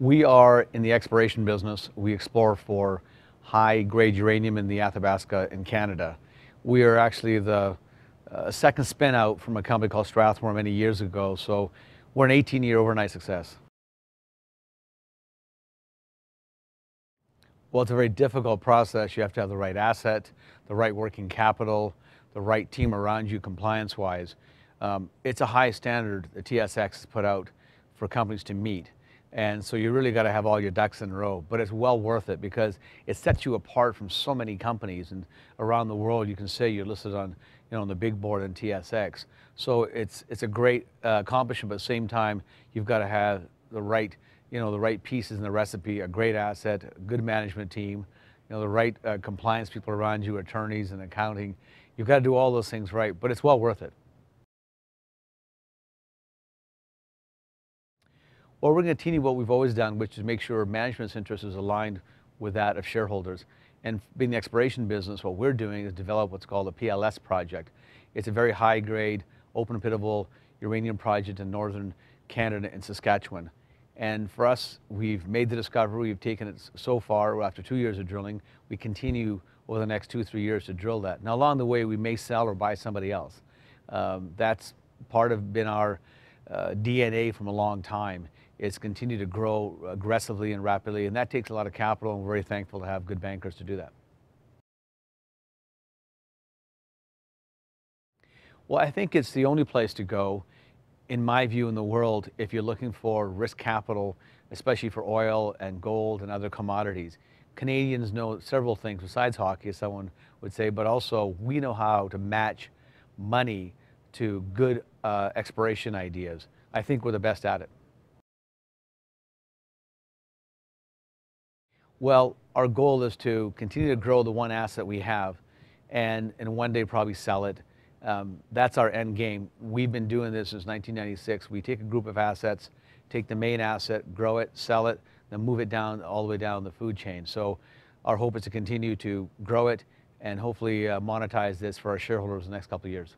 We are in the exploration business. We explore for high grade uranium in the Athabasca in Canada. We are actually the uh, second spin out from a company called Strathmore many years ago, so we're an 18 year overnight success. Well, it's a very difficult process. You have to have the right asset, the right working capital, the right team around you compliance wise. Um, it's a high standard the TSX has put out for companies to meet. And so you really got to have all your ducks in a row, but it's well worth it because it sets you apart from so many companies and around the world. You can say you're listed on, you know, on the big board in TSX. So it's it's a great uh, accomplishment, but at the same time, you've got to have the right, you know, the right pieces in the recipe, a great asset, a good management team, you know, the right uh, compliance people around you, attorneys and accounting. You've got to do all those things right, but it's well worth it. Well, we're going to continue what we've always done, which is make sure management's interest is aligned with that of shareholders. And being the exploration business, what we're doing is develop what's called a PLS project. It's a very high grade, open pitable uranium project in northern Canada and Saskatchewan. And for us, we've made the discovery, we've taken it so far after two years of drilling. We continue over the next two, three years to drill that. Now, along the way, we may sell or buy somebody else. Um, that's part of been our Uh, DNA from a long time. It's continued to grow aggressively and rapidly, and that takes a lot of capital, and we're very thankful to have good bankers to do that. Well, I think it's the only place to go, in my view, in the world, if you're looking for risk capital, especially for oil and gold and other commodities. Canadians know several things besides hockey, as someone would say, but also we know how to match money to good uh, exploration ideas. I think we're the best at it. Well, our goal is to continue to grow the one asset we have and, and one day probably sell it. Um, that's our end game. We've been doing this since 1996. We take a group of assets, take the main asset, grow it, sell it, then move it down all the way down the food chain. So our hope is to continue to grow it and hopefully uh, monetize this for our shareholders in the next couple of years.